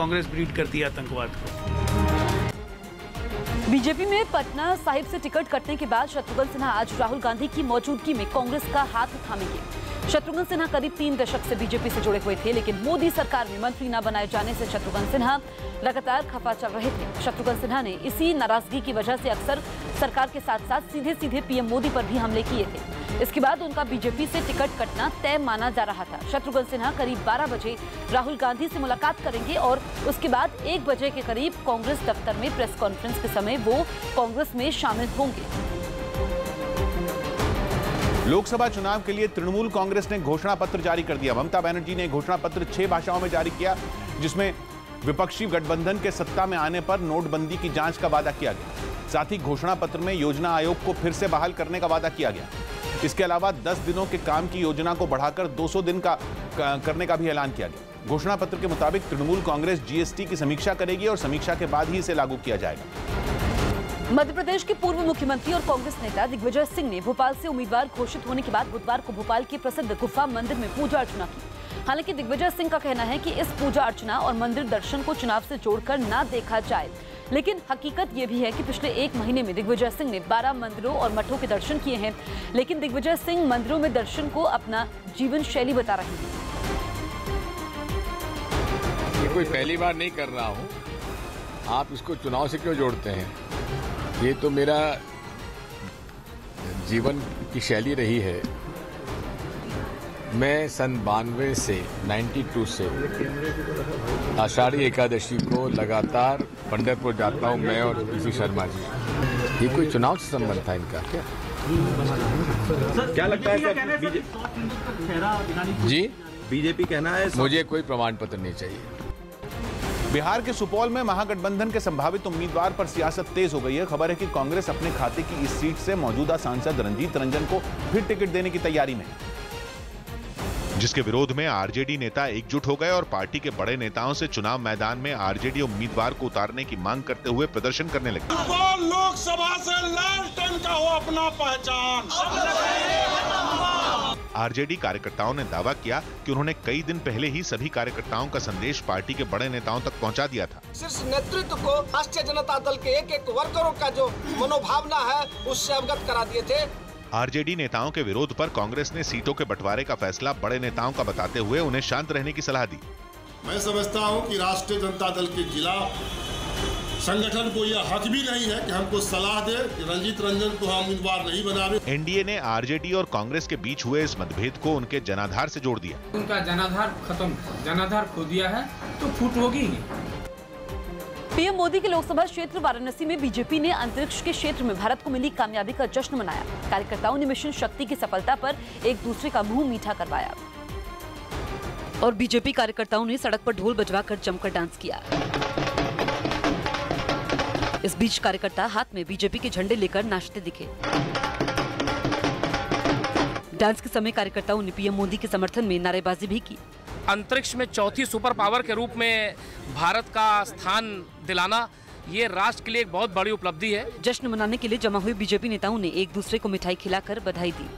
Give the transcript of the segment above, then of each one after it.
Congress breed करती है आतंकवाद को। बीजेपी में पटना साहिब से टिकट कटने के बाद शत्रुघ्न सिन्हा आज राहुल गांधी की मौजूदगी में कांग्रेस का हाथ थामेंगे। शत्रुघ्न सिन्हा करीब तीन दशक से बीजेपी से जुड़े हुए थे, लेकिन मोदी सरकार में मंत्री न बनाए जाने से शत्रुघ्न सिन्हा लगातार खफा चल रहे थे। शत्रुघ्न सिन्हा ने इसी नाराज़गी की वजह से अक्सर सरकार के साथ साथ सीधे सीधे पीएम मोदी पर भी हमले किए थे। इसके बाद उनका बीजेपी से टिकट कटना तय माना जा रहा था। शत्रुघ्न सिन्हा करीब 12 बजे राहुल गांधी से मुलाकात करेंगे और उसके बाद एक बजे के करीब कांग्रेस दफ्तर में प्रेस कॉन्फ्रेंस के समय वो कांग्रेस में शामिल होंगे। लोकसभा चुनाव के लिए तृणमूल कांग्रेस ने घोषणा पत्र जारी कर दिया। ममता बनर्जी ने घोषणा पत्र छह भाषाओं में जारी किया, जिसमें विपक्षी गठबंधन के सत्ता में आने पर नोटबंदी की जाँच का वादा किया गया। साथ ही घोषणा पत्र में योजना आयोग को फिर से बहाल करने का वादा किया गया। इसके अलावा 10 दिनों के काम की योजना को बढ़ाकर 200 दिन का करने का भी ऐलान किया गया। घोषणा पत्र के मुताबिक तृणमूल कांग्रेस जीएसटी की समीक्षा करेगी और समीक्षा के बाद ही इसे लागू किया जाएगा। मध्य प्रदेश के पूर्व मुख्यमंत्री और कांग्रेस नेता दिग्विजय सिंह ने भोपाल से उम्मीदवार घोषित होने के बाद बुधवार को भोपाल के प्रसिद्ध गुफा मंदिर में पूजा अर्चना की। हालाँकि दिग्विजय सिंह का कहना है कि इस पूजा अर्चना और मंदिर दर्शन को चुनाव से जोड़कर ना देखा जाए। लेकिन हकीकत ये भी है कि पिछले एक महीने में दिग्विजय सिंह ने 12 मंदिरों और मठों के दर्शन किए हैं, लेकिन दिग्विजय सिंह मंदिरों में दर्शन को अपना जीवन शैली बता रहे हैं। ये कोई पहली बार नहीं कर रहा हूँ। आप इसको चुनाव से क्यों जोड़ते हैं? ये तो मेरा जीवन की शैली रही है। मैं सन बानवे से 92 से आषाढ़ी एकादशी को लगातार पंडरपुर जाता हूँ मैं और पीसी शर्मा जी। ये कोई चुनाव से संबंध था इनका क्या? क्या लगता है सर जी? बीजेपी कहना है मुझे कोई प्रमाण पत्र नहीं चाहिए। बिहार के सुपौल में महागठबंधन के संभावित उम्मीदवार पर सियासत तेज हो गई है। खबर है कि कांग्रेस अपने खाते की इस सीट से मौजूदा सांसद रंजीत रंजन को फिर टिकट देने की तैयारी में। जिसके विरोध में आरजेडी नेता एकजुट हो गए और पार्टी के बड़े नेताओं से चुनाव मैदान में आरजेडी उम्मीदवार को उतारने की मांग करते हुए प्रदर्शन करने लगे। लोकसभा से लालटेन का हो अपना पहचान। आरजेडी कार्यकर्ताओं ने दावा किया कि उन्होंने कई दिन पहले ही सभी कार्यकर्ताओं का संदेश पार्टी के बड़े नेताओं तक पहुँचा दिया था। शीर्ष नेतृत्व को राष्ट्रीय जनता दल के एक एक वर्करों का जो मनोभावना है उससे अवगत करा दिए थे। आरजेडी नेताओं के विरोध पर कांग्रेस ने सीटों के बंटवारे का फैसला बड़े नेताओं का बताते हुए उन्हें शांत रहने की सलाह दी। मैं समझता हूँ कि राष्ट्रीय जनता दल के जिला संगठन को यह हक भी नहीं है कि हमको सलाह दे कि रंजीत रंजन को हम उम्मीदवार नहीं बनावे एनडीए ने आरजेडी और कांग्रेस के बीच हुए इस मतभेद को उनके जनाधार से जोड़ दिया। उनका जनाधार खत्म जनाधार खो दिया है तो फूट होगी पीएम मोदी के लोकसभा क्षेत्र वाराणसी में बीजेपी ने अंतरिक्ष के क्षेत्र में भारत को मिली कामयाबी का जश्न मनाया। कार्यकर्ताओं ने मिशन शक्ति की सफलता पर एक दूसरे का मुँह मीठा करवाया। और बीजेपी कार्यकर्ताओं ने सड़क पर ढोल बजवाकर जमकर डांस किया। इस बीच कार्यकर्ता हाथ में बीजेपी के झंडे लेकर नाचते दिखे। डांस के समय कार्यकर्ताओं ने पीएम मोदी के समर्थन में नारेबाजी भी की। अंतरिक्ष में चौथी सुपर पावर के रूप में भारत का स्थान दिलाना ये राष्ट्र के लिए एक बहुत बड़ी उपलब्धि है। जश्न मनाने के लिए जमा हुए बीजेपी नेताओं ने एक दूसरे को मिठाई खिलाकर बधाई दी।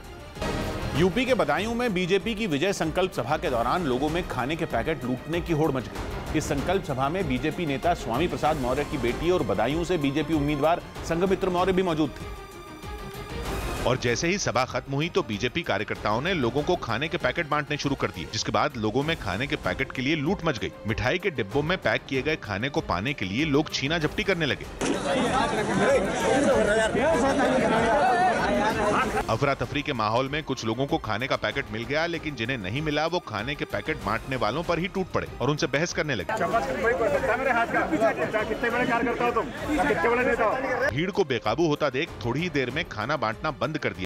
यूपी के बदायूं में बीजेपी की विजय संकल्प सभा के दौरान लोगों में खाने के पैकेट लूटने की होड़ मच गई। इस संकल्प सभा में बीजेपी नेता स्वामी प्रसाद मौर्य की बेटी और बदायूं से बीजेपी उम्मीदवार संघमित्र मौर्य भी मौजूद थे। और जैसे ही सभा खत्म हुई तो बीजेपी कार्यकर्ताओं ने लोगों को खाने के पैकेट बांटने शुरू कर दिए, जिसके बाद लोगों में खाने के पैकेट के लिए लूट मच गई। मिठाई के डिब्बों में पैक किए गए खाने को पाने के लिए लोग छीना झपटी करने लगे। अफरा तफरी के माहौल में कुछ लोगों को खाने का पैकेट मिल गया लेकिन जिन्हें नहीं मिला वो खाने के पैकेट बांटने वालों पर ही टूट पड़े और उनसे बहस करने लगे। भीड़ को बेकाबू होता देख थोड़ी ही देर में खाना बांटना बंद कर दिया।